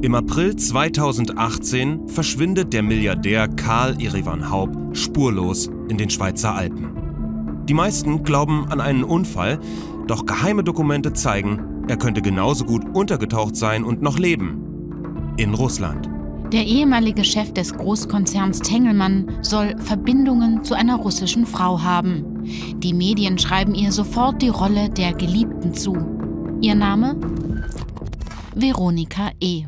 Im April 2018 verschwindet der Milliardär Karl Erivan Haupt spurlos in den Schweizer Alpen. Die meisten glauben an einen Unfall, doch geheime Dokumente zeigen, er könnte genauso gut untergetaucht sein und noch leben. In Russland. Der ehemalige Chef des Großkonzerns Tengelmann soll Verbindungen zu einer russischen Frau haben. Die Medien schreiben ihr sofort die Rolle der Geliebten zu. Ihr Name? Veronika E.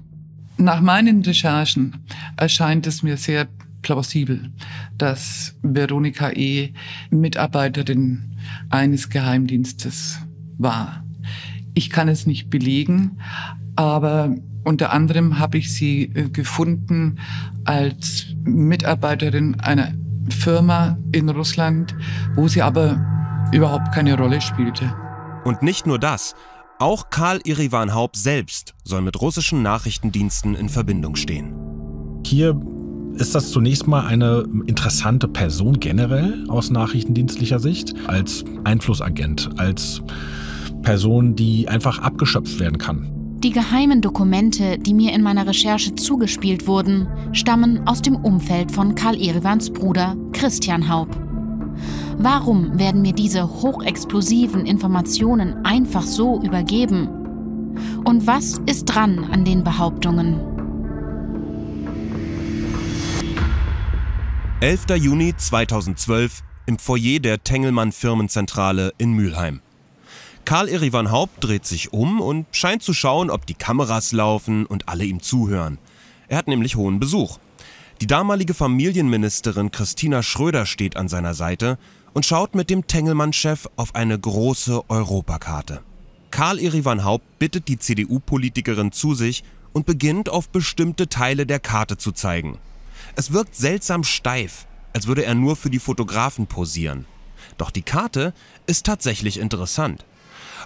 Nach meinen Recherchen erscheint es mir sehr plausibel, dass Veronika E. Mitarbeiterin eines Geheimdienstes war. Ich kann es nicht belegen, aber unter anderem habe ich sie äh, gefunden als Mitarbeiterin einer Firma in Russland, wo sie aber überhaupt keine Rolle spielte. Und nicht nur das. Auch Karl Irivan Haupt selbst soll mit russischen Nachrichtendiensten in Verbindung stehen. Hier ist das zunächst mal eine interessante Person generell aus nachrichtendienstlicher Sicht, als Einflussagent, als Person, die einfach abgeschöpft werden kann. Die geheimen Dokumente, die mir in meiner Recherche zugespielt wurden, stammen aus dem Umfeld von Karl Erivans Bruder Christian Haupt. Warum werden mir diese hochexplosiven Informationen einfach so übergeben? Und was ist dran an den Behauptungen? 11. Juni 2012 im Foyer der Tengelmann Firmenzentrale in Mülheim. Karl Erivan Haupt dreht sich um und scheint zu schauen, ob die Kameras laufen und alle ihm zuhören. Er hat nämlich hohen Besuch. Die damalige Familienministerin Christina Schröder steht an seiner Seite und schaut mit dem Tengelmann-Chef auf eine große Europakarte. Karl Erivan Haupt bittet die CDU-Politikerin zu sich und beginnt auf bestimmte Teile der Karte zu zeigen. Es wirkt seltsam steif, als würde er nur für die Fotografen posieren. Doch die Karte ist tatsächlich interessant.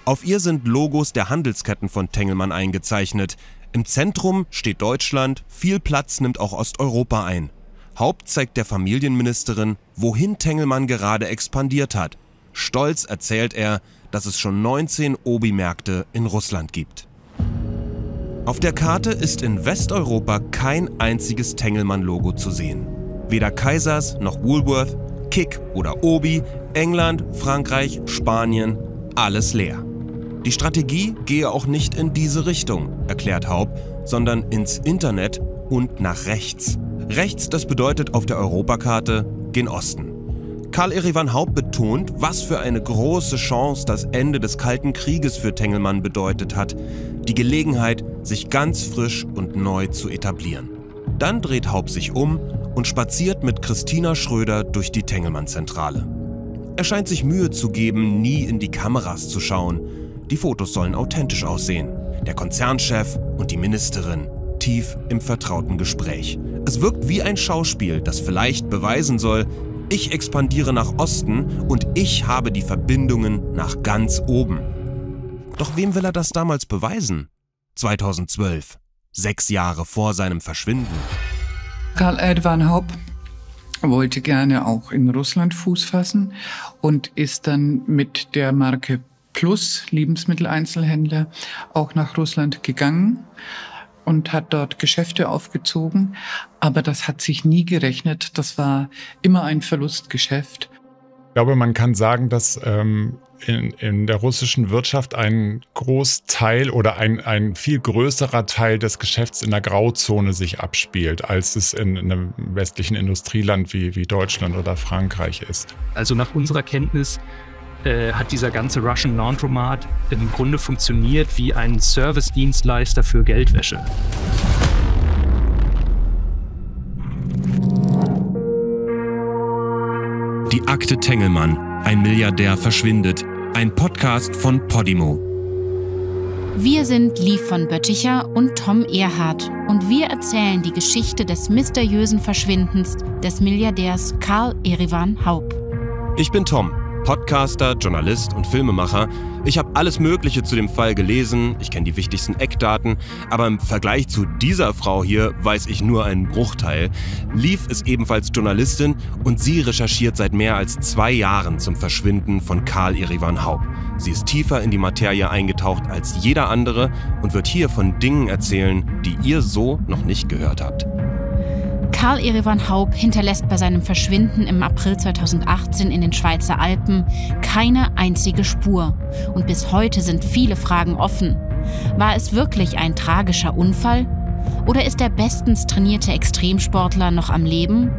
Auf ihr sind Logos der Handelsketten von Tengelmann eingezeichnet. Im Zentrum steht Deutschland, viel Platz nimmt auch Osteuropa ein. Haupt zeigt der Familienministerin, wohin Tengelmann gerade expandiert hat. Stolz erzählt er, dass es schon 19 Obi-Märkte in Russland gibt. Auf der Karte ist in Westeuropa kein einziges Tengelmann-Logo zu sehen. Weder Kaisers noch Woolworth, Kick oder Obi, England, Frankreich, Spanien, alles leer. Die Strategie gehe auch nicht in diese Richtung, erklärt Haupt, sondern ins Internet und nach rechts. Rechts, das bedeutet auf der Europakarte gen Osten. Karl Erivan Haupt betont, was für eine große Chance das Ende des Kalten Krieges für Tengelmann bedeutet hat. Die Gelegenheit, sich ganz frisch und neu zu etablieren. Dann dreht Haupt sich um und spaziert mit Christina Schröder durch die Tengelmann-Zentrale. Er scheint sich Mühe zu geben, nie in die Kameras zu schauen. Die Fotos sollen authentisch aussehen. Der Konzernchef und die Ministerin tief im vertrauten Gespräch. Es wirkt wie ein Schauspiel, das vielleicht beweisen soll, ich expandiere nach Osten und ich habe die Verbindungen nach ganz oben. Doch wem will er das damals beweisen? 2012, sechs Jahre vor seinem Verschwinden. Karl Edwan Haupt wollte gerne auch in Russland Fuß fassen und ist dann mit der Marke Plus Lebensmitteleinzelhändler auch nach Russland gegangen und hat dort Geschäfte aufgezogen. Aber das hat sich nie gerechnet. Das war immer ein Verlustgeschäft. Ich glaube, man kann sagen, dass ähm, in, in der russischen Wirtschaft ein Großteil oder ein, ein viel größerer Teil des Geschäfts in der Grauzone sich abspielt, als es in, in einem westlichen Industrieland wie, wie Deutschland oder Frankreich ist. Also nach unserer Kenntnis äh, hat dieser ganze Russian Laundromat im Grunde funktioniert wie ein Service-Dienstleister für Geldwäsche. Die Akte Tengelmann, ein Milliardär verschwindet, ein Podcast von Podimo. Wir sind Liv von Bötticher und Tom Erhardt und wir erzählen die Geschichte des mysteriösen Verschwindens des Milliardärs Karl Erivan Haupt. Ich bin Tom Podcaster, Journalist und Filmemacher. Ich habe alles Mögliche zu dem Fall gelesen, ich kenne die wichtigsten Eckdaten, aber im Vergleich zu dieser Frau hier weiß ich nur einen Bruchteil. Leaf ist ebenfalls Journalistin und sie recherchiert seit mehr als zwei Jahren zum Verschwinden von Karl Irivan Haupt. Sie ist tiefer in die Materie eingetaucht als jeder andere und wird hier von Dingen erzählen, die ihr so noch nicht gehört habt. Karl Erevan Haub hinterlässt bei seinem Verschwinden im April 2018 in den Schweizer Alpen keine einzige Spur. Und bis heute sind viele Fragen offen. War es wirklich ein tragischer Unfall? Oder ist der bestens trainierte Extremsportler noch am Leben?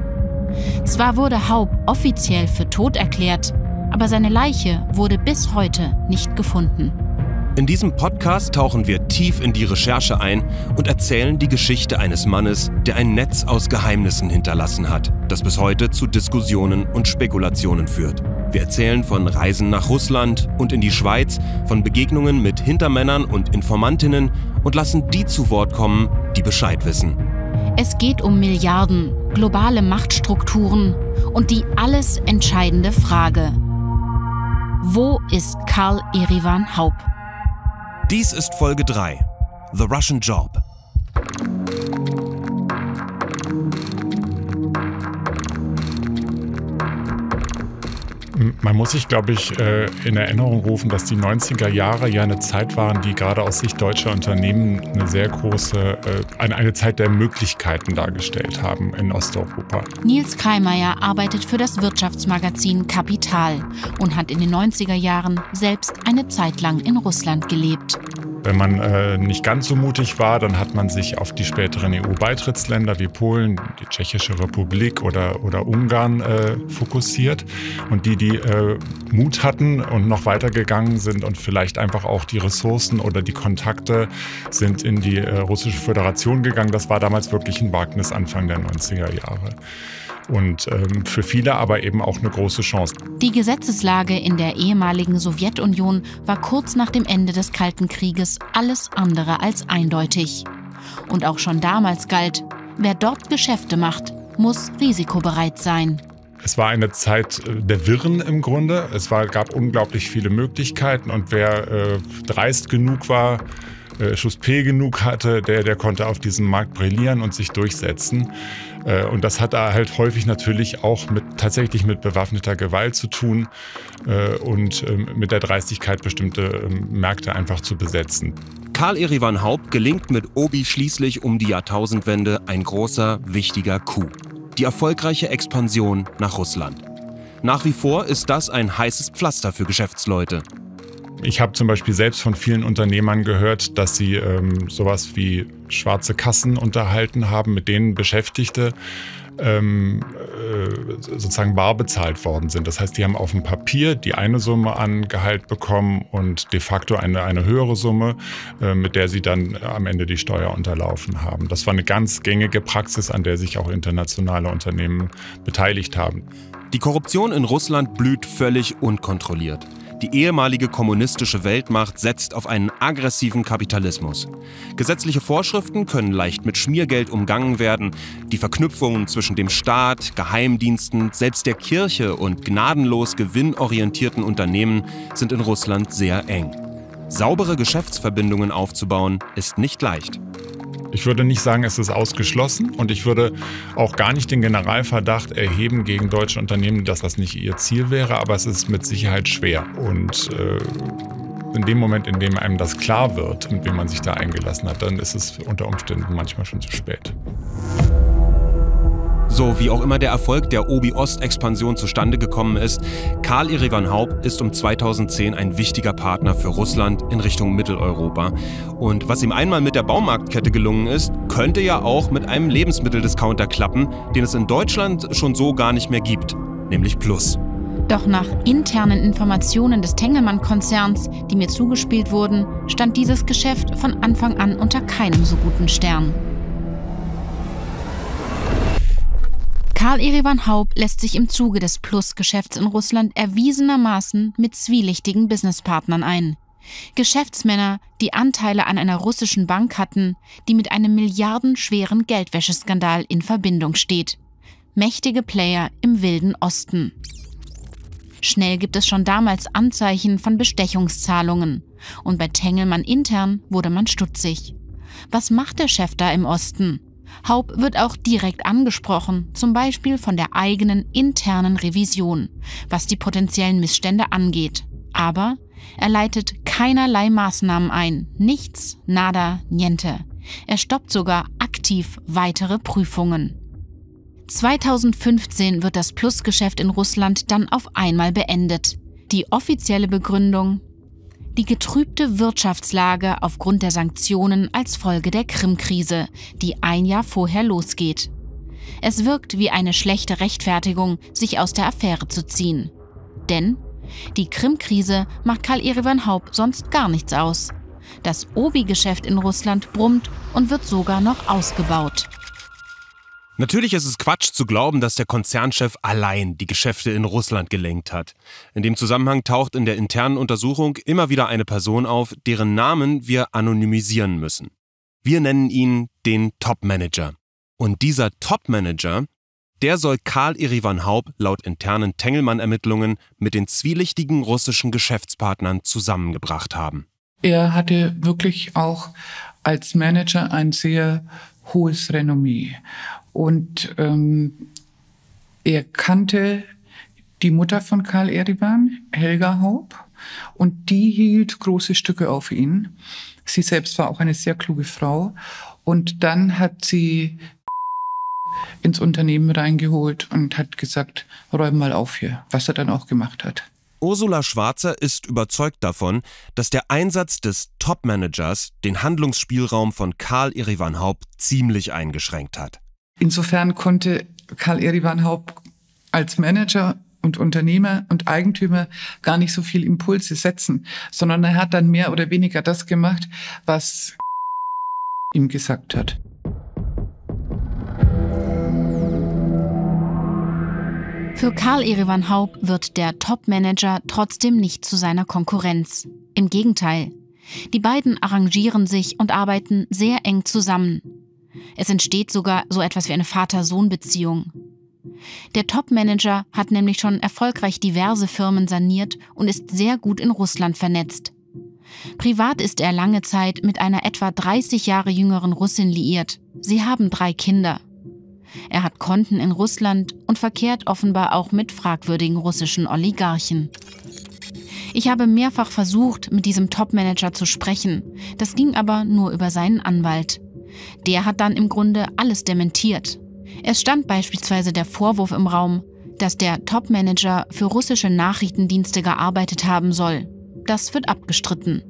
Zwar wurde Haub offiziell für tot erklärt, aber seine Leiche wurde bis heute nicht gefunden. In diesem Podcast tauchen wir tief in die Recherche ein und erzählen die Geschichte eines Mannes, der ein Netz aus Geheimnissen hinterlassen hat, das bis heute zu Diskussionen und Spekulationen führt. Wir erzählen von Reisen nach Russland und in die Schweiz, von Begegnungen mit Hintermännern und Informantinnen und lassen die zu Wort kommen, die Bescheid wissen. Es geht um Milliarden, globale Machtstrukturen und die alles entscheidende Frage. Wo ist Karl Erivan Haupt? Dies ist Folge 3, The Russian Job. Man muss sich, glaube ich, äh, in Erinnerung rufen, dass die 90er Jahre ja eine Zeit waren, die gerade aus Sicht deutscher Unternehmen eine sehr große, äh, eine Zeit der Möglichkeiten dargestellt haben in Osteuropa. Nils Kreimeier arbeitet für das Wirtschaftsmagazin Kapital und hat in den 90er Jahren selbst eine Zeit lang in Russland gelebt. Wenn man äh, nicht ganz so mutig war, dann hat man sich auf die späteren EU-Beitrittsländer wie Polen, die Tschechische Republik oder, oder Ungarn äh, fokussiert. Und die, die äh, Mut hatten und noch weitergegangen sind und vielleicht einfach auch die Ressourcen oder die Kontakte sind in die äh, Russische Föderation gegangen. Das war damals wirklich ein Wagnis Anfang der 90er Jahre und ähm, für viele aber eben auch eine große Chance. Die Gesetzeslage in der ehemaligen Sowjetunion war kurz nach dem Ende des Kalten Krieges alles andere als eindeutig. Und auch schon damals galt, wer dort Geschäfte macht, muss risikobereit sein. Es war eine Zeit äh, der Wirren im Grunde. Es war, gab unglaublich viele Möglichkeiten und wer äh, dreist genug war, äh, Schuss P genug hatte, der, der konnte auf diesem Markt brillieren und sich durchsetzen. Äh, und das hat da halt häufig natürlich auch mit, tatsächlich mit bewaffneter Gewalt zu tun äh, und ähm, mit der Dreistigkeit, bestimmte ähm, Märkte einfach zu besetzen. Karl Erivan Haupt gelingt mit Obi schließlich um die Jahrtausendwende ein großer, wichtiger Coup. Die erfolgreiche Expansion nach Russland. Nach wie vor ist das ein heißes Pflaster für Geschäftsleute. Ich habe zum Beispiel selbst von vielen Unternehmern gehört, dass sie ähm, sowas wie schwarze Kassen unterhalten haben, mit denen Beschäftigte ähm, äh, sozusagen bar bezahlt worden sind. Das heißt, die haben auf dem Papier die eine Summe an Gehalt bekommen und de facto eine, eine höhere Summe, äh, mit der sie dann am Ende die Steuer unterlaufen haben. Das war eine ganz gängige Praxis, an der sich auch internationale Unternehmen beteiligt haben. Die Korruption in Russland blüht völlig unkontrolliert. Die ehemalige kommunistische Weltmacht setzt auf einen aggressiven Kapitalismus. Gesetzliche Vorschriften können leicht mit Schmiergeld umgangen werden. Die Verknüpfungen zwischen dem Staat, Geheimdiensten, selbst der Kirche und gnadenlos gewinnorientierten Unternehmen sind in Russland sehr eng. Saubere Geschäftsverbindungen aufzubauen ist nicht leicht. Ich würde nicht sagen, es ist ausgeschlossen und ich würde auch gar nicht den Generalverdacht erheben gegen deutsche Unternehmen, dass das nicht ihr Ziel wäre, aber es ist mit Sicherheit schwer. Und äh, in dem Moment, in dem einem das klar wird, mit wem man sich da eingelassen hat, dann ist es unter Umständen manchmal schon zu spät. So wie auch immer der Erfolg der Obi-Ost-Expansion zustande gekommen ist, Karl Erivan Haupt ist um 2010 ein wichtiger Partner für Russland in Richtung Mitteleuropa. Und was ihm einmal mit der Baumarktkette gelungen ist, könnte ja auch mit einem Lebensmitteldiscounter klappen, den es in Deutschland schon so gar nicht mehr gibt, nämlich Plus. Doch nach internen Informationen des Tengelmann-Konzerns, die mir zugespielt wurden, stand dieses Geschäft von Anfang an unter keinem so guten Stern. Karl Erivan Haub lässt sich im Zuge des Plus-Geschäfts in Russland erwiesenermaßen mit zwielichtigen Businesspartnern ein. Geschäftsmänner, die Anteile an einer russischen Bank hatten, die mit einem milliardenschweren Geldwäscheskandal in Verbindung steht. Mächtige Player im wilden Osten. Schnell gibt es schon damals Anzeichen von Bestechungszahlungen. Und bei Tengelmann intern wurde man stutzig. Was macht der Chef da im Osten? Haub wird auch direkt angesprochen, zum Beispiel von der eigenen internen Revision, was die potenziellen Missstände angeht. Aber er leitet keinerlei Maßnahmen ein. Nichts, nada, niente. Er stoppt sogar aktiv weitere Prüfungen. 2015 wird das Plusgeschäft in Russland dann auf einmal beendet. Die offizielle Begründung die getrübte Wirtschaftslage aufgrund der Sanktionen als Folge der Krim-Krise, die ein Jahr vorher losgeht. Es wirkt wie eine schlechte Rechtfertigung, sich aus der Affäre zu ziehen. Denn die Krim-Krise macht Karl Erivan Haupt sonst gar nichts aus. Das Obi-Geschäft in Russland brummt und wird sogar noch ausgebaut. Natürlich ist es Quatsch zu glauben, dass der Konzernchef allein die Geschäfte in Russland gelenkt hat. In dem Zusammenhang taucht in der internen Untersuchung immer wieder eine Person auf, deren Namen wir anonymisieren müssen. Wir nennen ihn den Top-Manager. Und dieser Top-Manager, der soll Karl Erivan Haub laut internen Tengelmann-Ermittlungen mit den zwielichtigen russischen Geschäftspartnern zusammengebracht haben. Er hatte wirklich auch als Manager ein sehr hohes Renommee. Und ähm, er kannte die Mutter von Karl Eriban, Helga Haub, und die hielt große Stücke auf ihn. Sie selbst war auch eine sehr kluge Frau. Und dann hat sie ins Unternehmen reingeholt und hat gesagt, räum mal auf hier, was er dann auch gemacht hat. Ursula Schwarzer ist überzeugt davon, dass der Einsatz des Top-Managers den Handlungsspielraum von Karl Erivan Haupt ziemlich eingeschränkt hat. Insofern konnte Karl Erivan Haupt als Manager und Unternehmer und Eigentümer gar nicht so viel Impulse setzen, sondern er hat dann mehr oder weniger das gemacht, was ihm gesagt hat. Für Karl Erivan Haupt wird der Top-Manager trotzdem nicht zu seiner Konkurrenz. Im Gegenteil. Die beiden arrangieren sich und arbeiten sehr eng zusammen. Es entsteht sogar so etwas wie eine Vater-Sohn-Beziehung. Der Top-Manager hat nämlich schon erfolgreich diverse Firmen saniert und ist sehr gut in Russland vernetzt. Privat ist er lange Zeit mit einer etwa 30 Jahre jüngeren Russin liiert. Sie haben drei Kinder. Er hat Konten in Russland und verkehrt offenbar auch mit fragwürdigen russischen Oligarchen. Ich habe mehrfach versucht, mit diesem Top-Manager zu sprechen. Das ging aber nur über seinen Anwalt. Der hat dann im Grunde alles dementiert. Es stand beispielsweise der Vorwurf im Raum, dass der Top-Manager für russische Nachrichtendienste gearbeitet haben soll. Das wird abgestritten.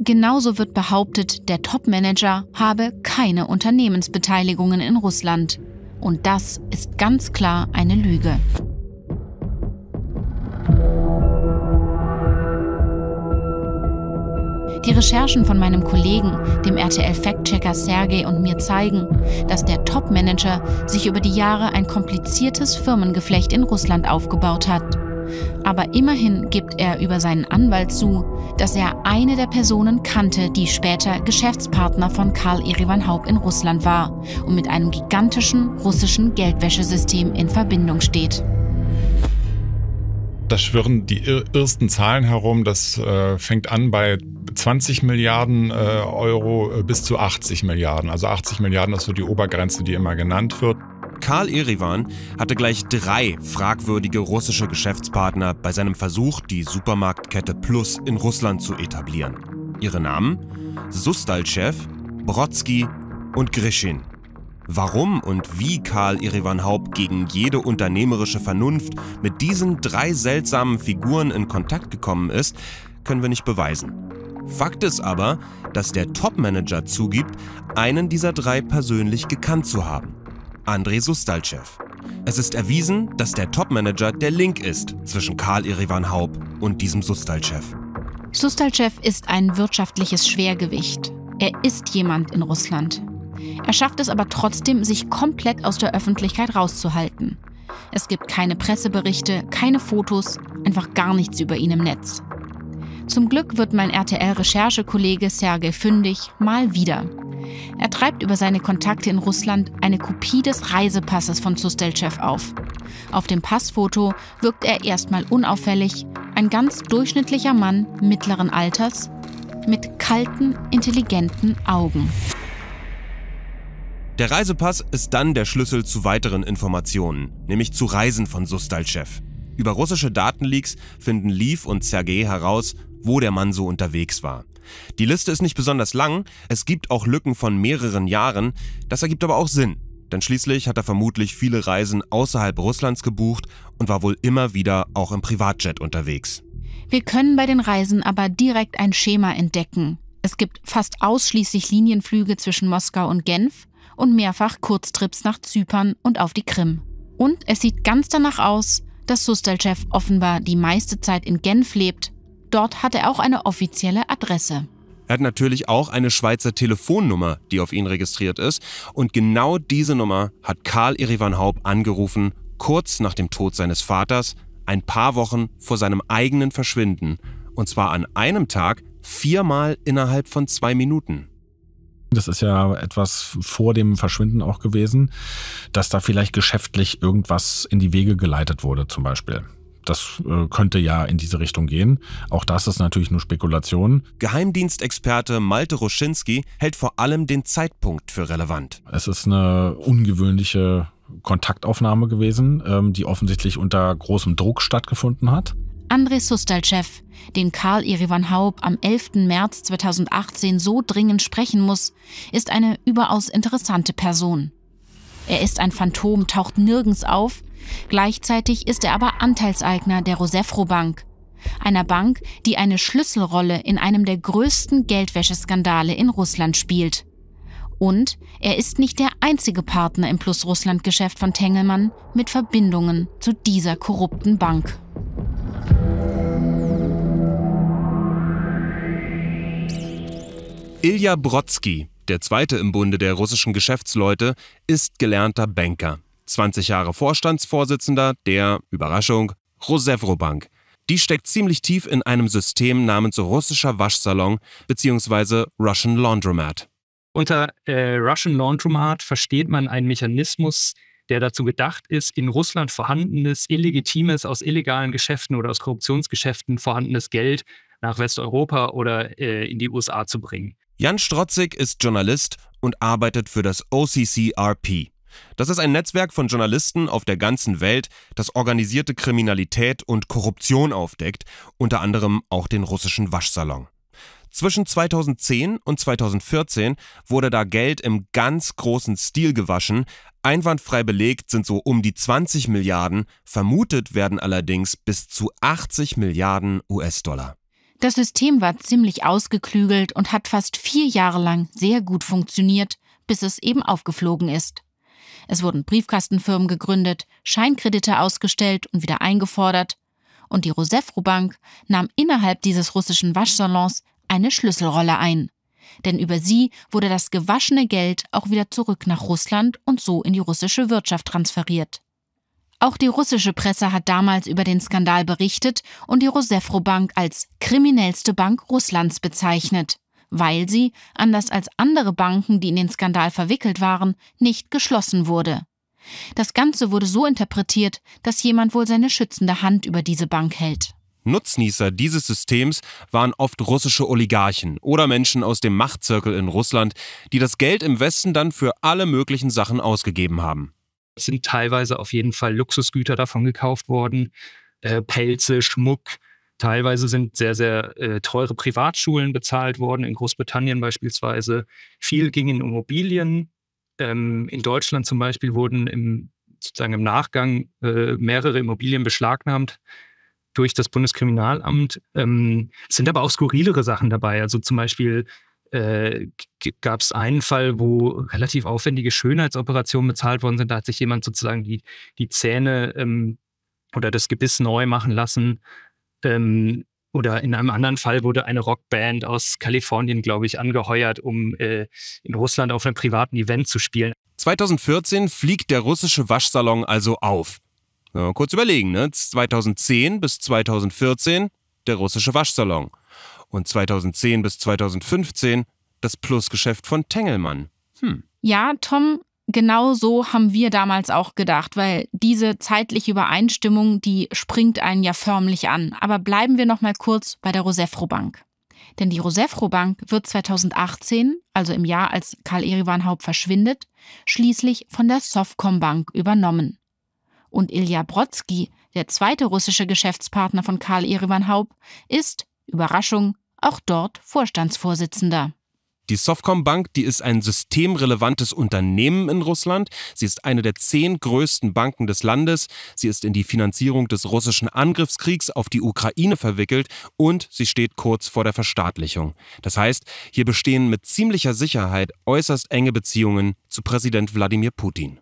Genauso wird behauptet, der Top-Manager habe keine Unternehmensbeteiligungen in Russland. Und das ist ganz klar eine Lüge. Die Recherchen von meinem Kollegen, dem RTL-Fact-Checker Sergei und mir zeigen, dass der Top-Manager sich über die Jahre ein kompliziertes Firmengeflecht in Russland aufgebaut hat. Aber immerhin gibt er über seinen Anwalt zu, dass er eine der Personen kannte, die später Geschäftspartner von Karl Erivan Haupt in Russland war und mit einem gigantischen russischen Geldwäschesystem in Verbindung steht. Da schwirren die ersten Zahlen herum. Das äh, fängt an bei 20 Milliarden äh, Euro äh, bis zu 80 Milliarden. Also 80 Milliarden ist so die Obergrenze, die immer genannt wird. Karl Erivan hatte gleich drei fragwürdige russische Geschäftspartner bei seinem Versuch, die Supermarktkette Plus in Russland zu etablieren. Ihre Namen? Sustalchev, Brodsky und Grishin. Warum und wie Karl Erivan Haupt gegen jede unternehmerische Vernunft mit diesen drei seltsamen Figuren in Kontakt gekommen ist, können wir nicht beweisen. Fakt ist aber, dass der Topmanager zugibt, einen dieser drei persönlich gekannt zu haben. Andrei Sustalchev. Es ist erwiesen, dass der Topmanager der Link ist zwischen Karl Erivan Haupt und diesem Sustalchev. Sustalchev ist ein wirtschaftliches Schwergewicht. Er ist jemand in Russland. Er schafft es aber trotzdem, sich komplett aus der Öffentlichkeit rauszuhalten. Es gibt keine Presseberichte, keine Fotos, einfach gar nichts über ihn im Netz. Zum Glück wird mein RTL-Recherchekollege Sergei fündig mal wieder. Er treibt über seine Kontakte in Russland eine Kopie des Reisepasses von Sustelchev auf. Auf dem Passfoto wirkt er erstmal unauffällig, ein ganz durchschnittlicher Mann mittleren Alters mit kalten, intelligenten Augen. Der Reisepass ist dann der Schlüssel zu weiteren Informationen, nämlich zu Reisen von Sustalchev. Über russische Datenleaks finden Liv und Sergei heraus, wo der Mann so unterwegs war. Die Liste ist nicht besonders lang, es gibt auch Lücken von mehreren Jahren, das ergibt aber auch Sinn, denn schließlich hat er vermutlich viele Reisen außerhalb Russlands gebucht und war wohl immer wieder auch im Privatjet unterwegs. Wir können bei den Reisen aber direkt ein Schema entdecken. Es gibt fast ausschließlich Linienflüge zwischen Moskau und Genf und mehrfach Kurztrips nach Zypern und auf die Krim. Und es sieht ganz danach aus, dass Sustelchev offenbar die meiste Zeit in Genf lebt Dort hat er auch eine offizielle Adresse. Er hat natürlich auch eine Schweizer Telefonnummer, die auf ihn registriert ist. Und genau diese Nummer hat Karl Erivan Haupt angerufen, kurz nach dem Tod seines Vaters, ein paar Wochen vor seinem eigenen Verschwinden. Und zwar an einem Tag viermal innerhalb von zwei Minuten. Das ist ja etwas vor dem Verschwinden auch gewesen, dass da vielleicht geschäftlich irgendwas in die Wege geleitet wurde, zum Beispiel. Das äh, könnte ja in diese Richtung gehen. Auch das ist natürlich nur Spekulation. Geheimdienstexperte Malte Roschinski hält vor allem den Zeitpunkt für relevant. Es ist eine ungewöhnliche Kontaktaufnahme gewesen, ähm, die offensichtlich unter großem Druck stattgefunden hat. Andrei Sustalchev, den Karl Irivan Haub am 11. März 2018 so dringend sprechen muss, ist eine überaus interessante Person. Er ist ein Phantom, taucht nirgends auf Gleichzeitig ist er aber Anteilseigner der Rosefro Bank, einer Bank, die eine Schlüsselrolle in einem der größten Geldwäscheskandale in Russland spielt. Und er ist nicht der einzige Partner im Plus-Russland-Geschäft von Tengelmann mit Verbindungen zu dieser korrupten Bank. Ilja Brodsky, der zweite im Bunde der russischen Geschäftsleute, ist gelernter Banker. 20 Jahre Vorstandsvorsitzender der, Überraschung, Rosevro Bank. Die steckt ziemlich tief in einem System namens russischer Waschsalon bzw. Russian Laundromat. Unter äh, Russian Laundromat versteht man einen Mechanismus, der dazu gedacht ist, in Russland vorhandenes, illegitimes, aus illegalen Geschäften oder aus Korruptionsgeschäften vorhandenes Geld nach Westeuropa oder äh, in die USA zu bringen. Jan Strotzig ist Journalist und arbeitet für das OCCRP, das ist ein Netzwerk von Journalisten auf der ganzen Welt, das organisierte Kriminalität und Korruption aufdeckt, unter anderem auch den russischen Waschsalon. Zwischen 2010 und 2014 wurde da Geld im ganz großen Stil gewaschen. Einwandfrei belegt sind so um die 20 Milliarden, vermutet werden allerdings bis zu 80 Milliarden US-Dollar. Das System war ziemlich ausgeklügelt und hat fast vier Jahre lang sehr gut funktioniert, bis es eben aufgeflogen ist. Es wurden Briefkastenfirmen gegründet, Scheinkredite ausgestellt und wieder eingefordert. Und die Rosefro Bank nahm innerhalb dieses russischen Waschsalons eine Schlüsselrolle ein. Denn über sie wurde das gewaschene Geld auch wieder zurück nach Russland und so in die russische Wirtschaft transferiert. Auch die russische Presse hat damals über den Skandal berichtet und die Rosefro Bank als kriminellste Bank Russlands bezeichnet weil sie, anders als andere Banken, die in den Skandal verwickelt waren, nicht geschlossen wurde. Das Ganze wurde so interpretiert, dass jemand wohl seine schützende Hand über diese Bank hält. Nutznießer dieses Systems waren oft russische Oligarchen oder Menschen aus dem Machtzirkel in Russland, die das Geld im Westen dann für alle möglichen Sachen ausgegeben haben. Sind teilweise auf jeden Fall Luxusgüter davon gekauft worden, äh, Pelze, Schmuck, Teilweise sind sehr, sehr äh, teure Privatschulen bezahlt worden, in Großbritannien beispielsweise. Viel ging in Immobilien. Ähm, in Deutschland zum Beispiel wurden im, sozusagen im Nachgang äh, mehrere Immobilien beschlagnahmt durch das Bundeskriminalamt. Ähm, es sind aber auch skurrilere Sachen dabei. Also zum Beispiel äh, gab es einen Fall, wo relativ aufwendige Schönheitsoperationen bezahlt worden sind. Da hat sich jemand sozusagen die, die Zähne ähm, oder das Gebiss neu machen lassen. Ähm, oder in einem anderen Fall wurde eine Rockband aus Kalifornien, glaube ich, angeheuert, um äh, in Russland auf einem privaten Event zu spielen. 2014 fliegt der russische Waschsalon also auf. Ja, kurz überlegen, ne? 2010 bis 2014 der russische Waschsalon. Und 2010 bis 2015 das Plusgeschäft von Tengelmann. Hm. Ja, Tom, genau so haben wir damals auch gedacht, weil diese zeitliche Übereinstimmung, die springt einen ja förmlich an. Aber bleiben wir noch mal kurz bei der Rosefro Bank. Denn die Rosefro Bank wird 2018, also im Jahr, als Karl Erivan Haupt verschwindet, schließlich von der Sovcom Bank übernommen. Und Ilja Brodsky, der zweite russische Geschäftspartner von Karl Erivan Haupt, ist, Überraschung, auch dort Vorstandsvorsitzender. Die Sovcom Bank, die ist ein systemrelevantes Unternehmen in Russland. Sie ist eine der zehn größten Banken des Landes. Sie ist in die Finanzierung des russischen Angriffskriegs auf die Ukraine verwickelt und sie steht kurz vor der Verstaatlichung. Das heißt, hier bestehen mit ziemlicher Sicherheit äußerst enge Beziehungen zu Präsident Wladimir Putin.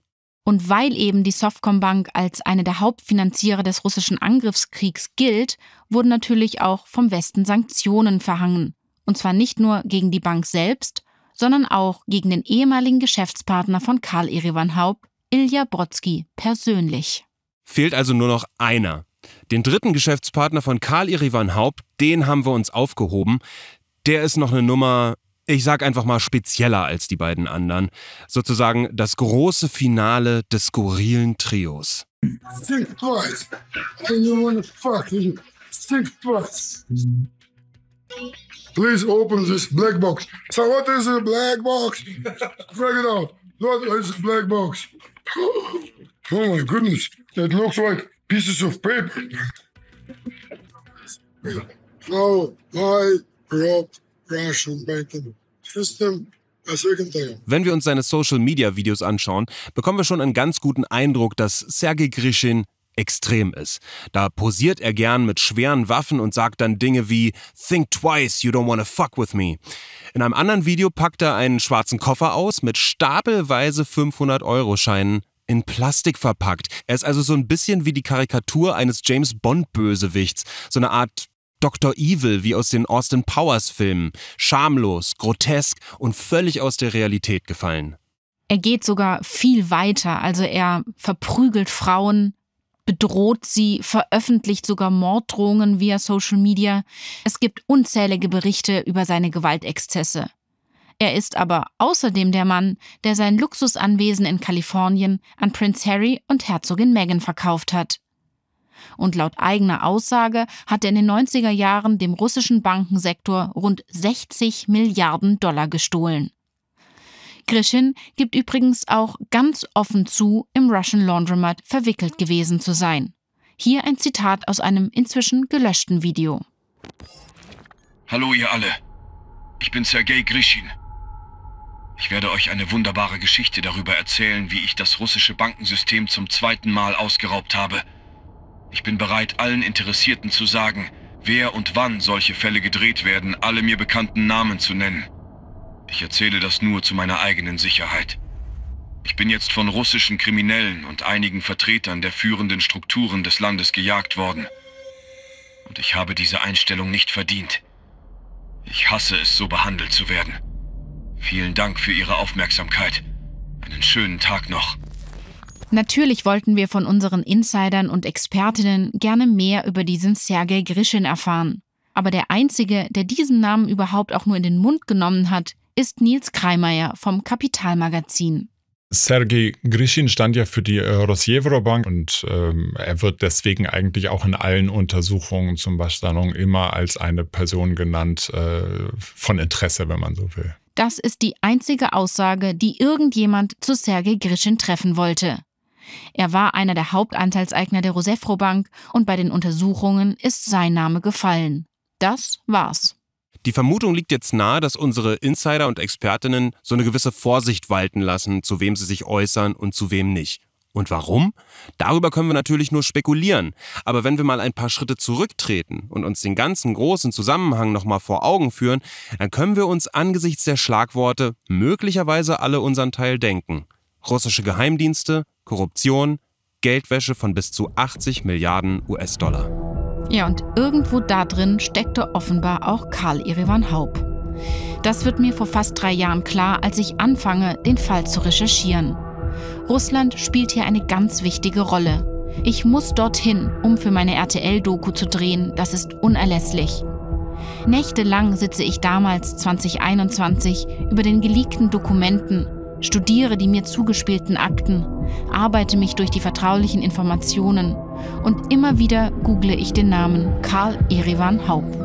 Und weil eben die Sovcom Bank als eine der Hauptfinanzierer des russischen Angriffskriegs gilt, wurden natürlich auch vom Westen Sanktionen verhangen. Und zwar nicht nur gegen die Bank selbst, sondern auch gegen den ehemaligen Geschäftspartner von Karl Erivan Haupt, Ilja Brodsky, persönlich. Fehlt also nur noch einer. Den dritten Geschäftspartner von Karl Erivan Haupt, den haben wir uns aufgehoben. Der ist noch eine Nummer, ich sag einfach mal spezieller als die beiden anderen. Sozusagen das große Finale des skurrilen Trios. Think twice. And you wanna fuck me. Think twice. Please open this black box. So what is a black box? Drag it out. What is a black box? Oh my goodness, that looks like pieces of paper. How I robbed Wenn wir uns seine Social-Media-Videos anschauen, bekommen wir schon einen ganz guten Eindruck, dass Sergei Grishin extrem ist. Da posiert er gern mit schweren Waffen und sagt dann Dinge wie Think twice, you don't wanna fuck with me. In einem anderen Video packt er einen schwarzen Koffer aus mit stapelweise 500-Euro-Scheinen in Plastik verpackt. Er ist also so ein bisschen wie die Karikatur eines James Bond-Bösewichts. So eine Art Dr. Evil wie aus den Austin Powers Filmen. Schamlos, grotesk und völlig aus der Realität gefallen. Er geht sogar viel weiter. Also er verprügelt Frauen, bedroht sie, veröffentlicht sogar Morddrohungen via Social Media. Es gibt unzählige Berichte über seine Gewaltexzesse. Er ist aber außerdem der Mann, der sein Luxusanwesen in Kalifornien an Prince Harry und Herzogin Meghan verkauft hat. Und laut eigener Aussage hat er in den 90er Jahren dem russischen Bankensektor rund 60 Milliarden Dollar gestohlen. Grishin gibt übrigens auch ganz offen zu, im Russian Laundromat verwickelt gewesen zu sein. Hier ein Zitat aus einem inzwischen gelöschten Video. Hallo ihr alle. Ich bin Sergei Grishin. Ich werde euch eine wunderbare Geschichte darüber erzählen, wie ich das russische Bankensystem zum zweiten Mal ausgeraubt habe. Ich bin bereit, allen Interessierten zu sagen, wer und wann solche Fälle gedreht werden, alle mir bekannten Namen zu nennen. Ich erzähle das nur zu meiner eigenen Sicherheit. Ich bin jetzt von russischen Kriminellen und einigen Vertretern der führenden Strukturen des Landes gejagt worden. Und ich habe diese Einstellung nicht verdient. Ich hasse es, so behandelt zu werden. Vielen Dank für Ihre Aufmerksamkeit. Einen schönen Tag noch. Natürlich wollten wir von unseren Insidern und Expertinnen gerne mehr über diesen Sergei Grishin erfahren. Aber der Einzige, der diesen Namen überhaupt auch nur in den Mund genommen hat, ist Nils Kreimeier vom Kapitalmagazin. Sergei Grishin stand ja für die äh, Rosjevro Bank und ähm, er wird deswegen eigentlich auch in allen Untersuchungen zum Waschsalon immer als eine Person genannt äh, von Interesse, wenn man so will. Das ist die einzige Aussage, die irgendjemand zu Sergei Grishin treffen wollte. Er war einer der Hauptanteilseigner der Rosefro Bank und bei den Untersuchungen ist sein Name gefallen. Das war's. Die Vermutung liegt jetzt nahe, dass unsere Insider und Expertinnen so eine gewisse Vorsicht walten lassen, zu wem sie sich äußern und zu wem nicht. Und warum? Darüber können wir natürlich nur spekulieren. Aber wenn wir mal ein paar Schritte zurücktreten und uns den ganzen großen Zusammenhang nochmal vor Augen führen, dann können wir uns angesichts der Schlagworte möglicherweise alle unseren Teil denken. Russische Geheimdienste, Korruption, Geldwäsche von bis zu 80 Milliarden US-Dollar. Ja, und irgendwo da drin steckte offenbar auch Karl Erivan Haupt. Das wird mir vor fast drei Jahren klar, als ich anfange, den Fall zu recherchieren. Russland spielt hier eine ganz wichtige Rolle. Ich muss dorthin, um für meine RTL-Doku zu drehen, das ist unerlässlich. Nächtelang sitze ich damals 2021 über den geleakten Dokumenten, studiere die mir zugespielten Akten, arbeite mich durch die vertraulichen Informationen und immer wieder google ich den Namen Karl Erivan Haupt.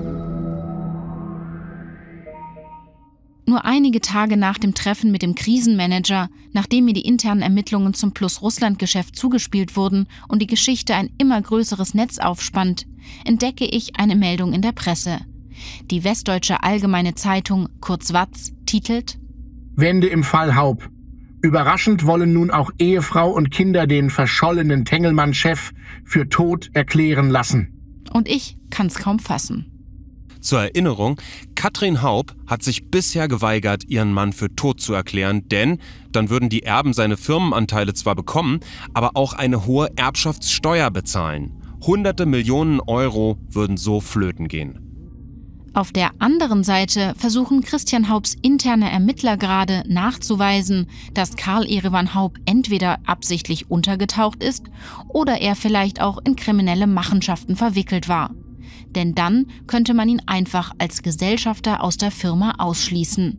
Nur einige Tage nach dem Treffen mit dem Krisenmanager, nachdem mir die internen Ermittlungen zum Plus-Russland-Geschäft zugespielt wurden und die Geschichte ein immer größeres Netz aufspannt, entdecke ich eine Meldung in der Presse. Die Westdeutsche Allgemeine Zeitung, kurz Watz, titelt Wende im Fall Haub. Überraschend wollen nun auch Ehefrau und Kinder den verschollenen Tengelmann-Chef für tot erklären lassen. Und ich kann's kaum fassen. Zur Erinnerung, Katrin Haub hat sich bisher geweigert, ihren Mann für tot zu erklären, denn dann würden die Erben seine Firmenanteile zwar bekommen, aber auch eine hohe Erbschaftssteuer bezahlen. Hunderte Millionen Euro würden so flöten gehen. Auf der anderen Seite versuchen Christian Haubs interne Ermittler gerade nachzuweisen, dass Karl Erevan Haub entweder absichtlich untergetaucht ist oder er vielleicht auch in kriminelle Machenschaften verwickelt war denn dann könnte man ihn einfach als Gesellschafter aus der Firma ausschließen.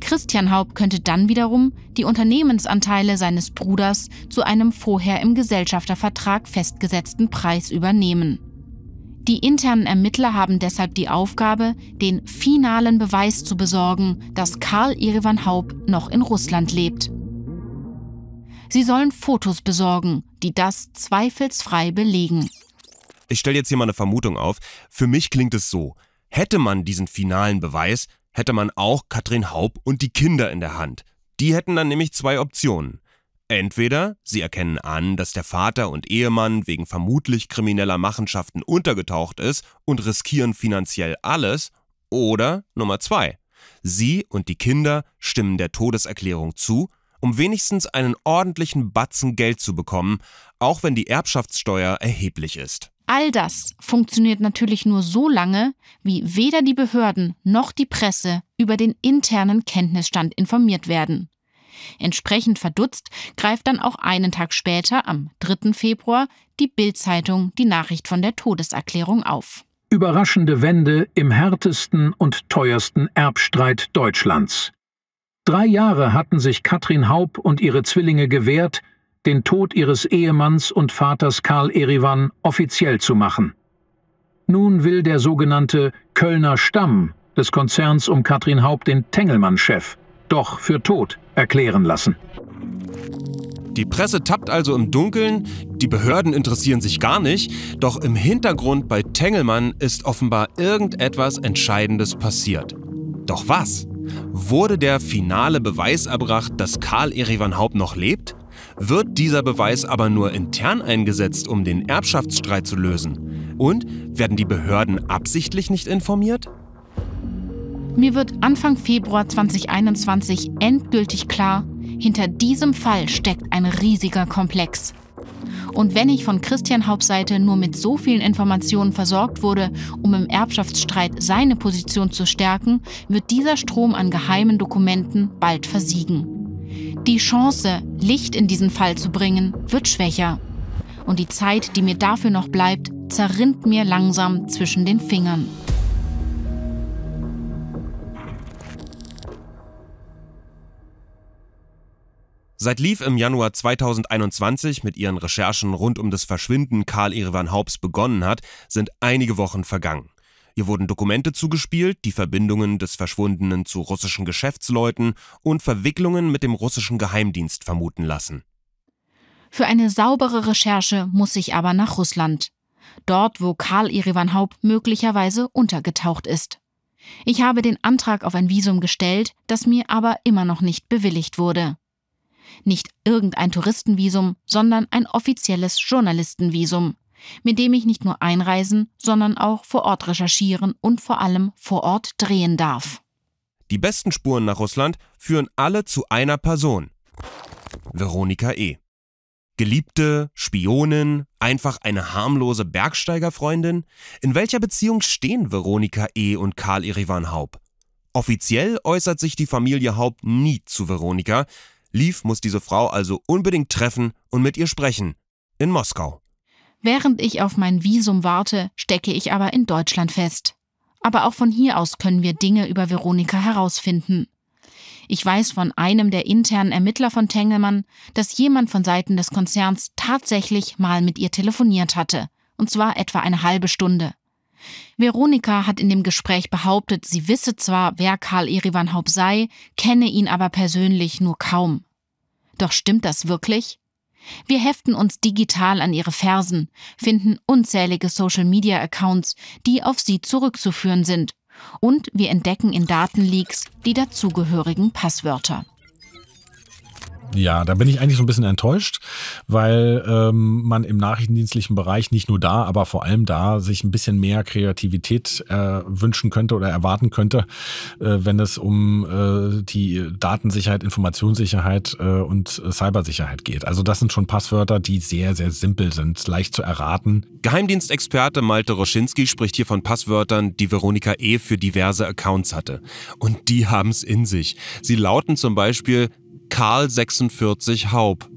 Christian Haupt könnte dann wiederum die Unternehmensanteile seines Bruders zu einem vorher im Gesellschaftervertrag festgesetzten Preis übernehmen. Die internen Ermittler haben deshalb die Aufgabe, den finalen Beweis zu besorgen, dass Karl Erivan Haupt noch in Russland lebt. Sie sollen Fotos besorgen, die das zweifelsfrei belegen. Ich stelle jetzt hier mal eine Vermutung auf. Für mich klingt es so. Hätte man diesen finalen Beweis, hätte man auch Katrin Haub und die Kinder in der Hand. Die hätten dann nämlich zwei Optionen. Entweder sie erkennen an, dass der Vater und Ehemann wegen vermutlich krimineller Machenschaften untergetaucht ist und riskieren finanziell alles, oder Nummer zwei, sie und die Kinder stimmen der Todeserklärung zu, um wenigstens einen ordentlichen Batzen Geld zu bekommen, auch wenn die Erbschaftssteuer erheblich ist. All das funktioniert natürlich nur so lange, wie weder die Behörden noch die Presse über den internen Kenntnisstand informiert werden. Entsprechend verdutzt greift dann auch einen Tag später, am 3. Februar, die Bild-Zeitung die Nachricht von der Todeserklärung auf. Überraschende Wende im härtesten und teuersten Erbstreit Deutschlands. Drei Jahre hatten sich Katrin Haub und ihre Zwillinge gewehrt, den Tod ihres Ehemanns und Vaters Karl Erivan offiziell zu machen. Nun will der sogenannte Kölner Stamm des Konzerns um Katrin Haupt den Tengelmann-Chef doch für tot erklären lassen. Die Presse tappt also im Dunkeln, die Behörden interessieren sich gar nicht, doch im Hintergrund bei Tengelmann ist offenbar irgendetwas Entscheidendes passiert. Doch was? Wurde der finale Beweis erbracht, dass Karl Erivan Haupt noch lebt? Wird dieser Beweis aber nur intern eingesetzt, um den Erbschaftsstreit zu lösen? Und werden die Behörden absichtlich nicht informiert? Mir wird Anfang Februar 2021 endgültig klar, hinter diesem Fall steckt ein riesiger Komplex. Und wenn ich von Christian Haupts Seite nur mit so vielen Informationen versorgt wurde, um im Erbschaftsstreit seine Position zu stärken, wird dieser Strom an geheimen Dokumenten bald versiegen. Die Chance, Licht in diesen Fall zu bringen, wird schwächer. Und die Zeit, die mir dafür noch bleibt, zerrinnt mir langsam zwischen den Fingern. Seit Lief im Januar 2021 mit ihren Recherchen rund um das Verschwinden Karl Erivan Haupts begonnen hat, sind einige Wochen vergangen. Ihr wurden Dokumente zugespielt, die Verbindungen des Verschwundenen zu russischen Geschäftsleuten und Verwicklungen mit dem russischen Geheimdienst vermuten lassen. Für eine saubere Recherche muss ich aber nach Russland. Dort, wo Karl Irivan Haupt möglicherweise untergetaucht ist. Ich habe den Antrag auf ein Visum gestellt, das mir aber immer noch nicht bewilligt wurde. Nicht irgendein Touristenvisum, sondern ein offizielles Journalistenvisum mit dem ich nicht nur einreisen, sondern auch vor Ort recherchieren und vor allem vor Ort drehen darf. Die besten Spuren nach Russland führen alle zu einer Person. Veronika E. Geliebte, Spionin, einfach eine harmlose Bergsteigerfreundin? In welcher Beziehung stehen Veronika E. und Karl Erivan Haub? Offiziell äußert sich die Familie Haupt nie zu Veronika. Lief muss diese Frau also unbedingt treffen und mit ihr sprechen. In Moskau. Während ich auf mein Visum warte, stecke ich aber in Deutschland fest. Aber auch von hier aus können wir Dinge über Veronika herausfinden. Ich weiß von einem der internen Ermittler von Tengelmann, dass jemand von Seiten des Konzerns tatsächlich mal mit ihr telefoniert hatte, und zwar etwa eine halbe Stunde. Veronika hat in dem Gespräch behauptet, sie wisse zwar, wer Karl Erivan Haupt sei, kenne ihn aber persönlich nur kaum. Doch stimmt das wirklich? Wir heften uns digital an ihre Fersen, finden unzählige Social-Media-Accounts, die auf sie zurückzuführen sind, und wir entdecken in Datenleaks die dazugehörigen Passwörter. Ja, da bin ich eigentlich so ein bisschen enttäuscht, weil ähm, man im nachrichtendienstlichen Bereich nicht nur da, aber vor allem da sich ein bisschen mehr Kreativität äh, wünschen könnte oder erwarten könnte, äh, wenn es um äh, die Datensicherheit, Informationssicherheit äh, und Cybersicherheit geht. Also das sind schon Passwörter, die sehr, sehr simpel sind, leicht zu erraten. Geheimdienstexperte Malte Roschinski spricht hier von Passwörtern, die Veronika E. für diverse Accounts hatte. Und die haben es in sich. Sie lauten zum Beispiel Karl 46 Haub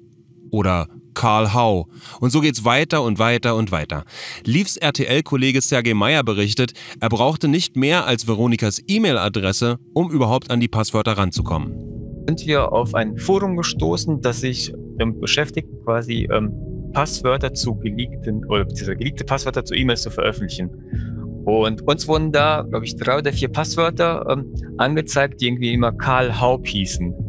oder Karl Hau. Und so geht's weiter und weiter und weiter. Leafs RTL-Kollege Sergei Meyer berichtet, er brauchte nicht mehr als Veronikas E-Mail-Adresse, um überhaupt an die Passwörter ranzukommen. Sind wir auf ein Forum gestoßen, das sich ähm, beschäftigt, quasi ähm, Passwörter zu geleakten oder geleakte Passwörter zu E-Mails zu veröffentlichen. Und uns wurden da, glaube ich, drei oder vier Passwörter ähm, angezeigt, die irgendwie immer Karl Haup hießen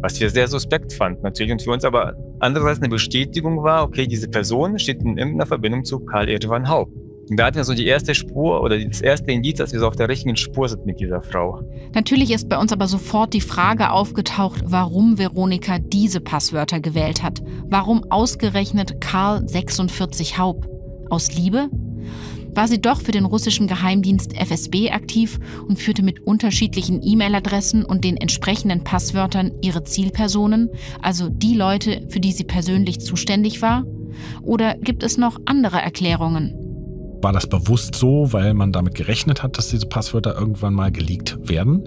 was wir sehr suspekt fanden natürlich und für uns aber andererseits eine Bestätigung war, okay, diese Person steht in irgendeiner Verbindung zu Karl Erdogan Haupt. Und da hatten wir so die erste Spur oder das erste Indiz, dass wir so auf der richtigen Spur sind mit dieser Frau. Natürlich ist bei uns aber sofort die Frage aufgetaucht, warum Veronika diese Passwörter gewählt hat. Warum ausgerechnet Karl 46 Haupt? Aus Liebe? War sie doch für den russischen Geheimdienst FSB aktiv und führte mit unterschiedlichen E-Mail-Adressen und den entsprechenden Passwörtern ihre Zielpersonen, also die Leute, für die sie persönlich zuständig war? Oder gibt es noch andere Erklärungen? War das bewusst so, weil man damit gerechnet hat, dass diese Passwörter irgendwann mal geleakt werden,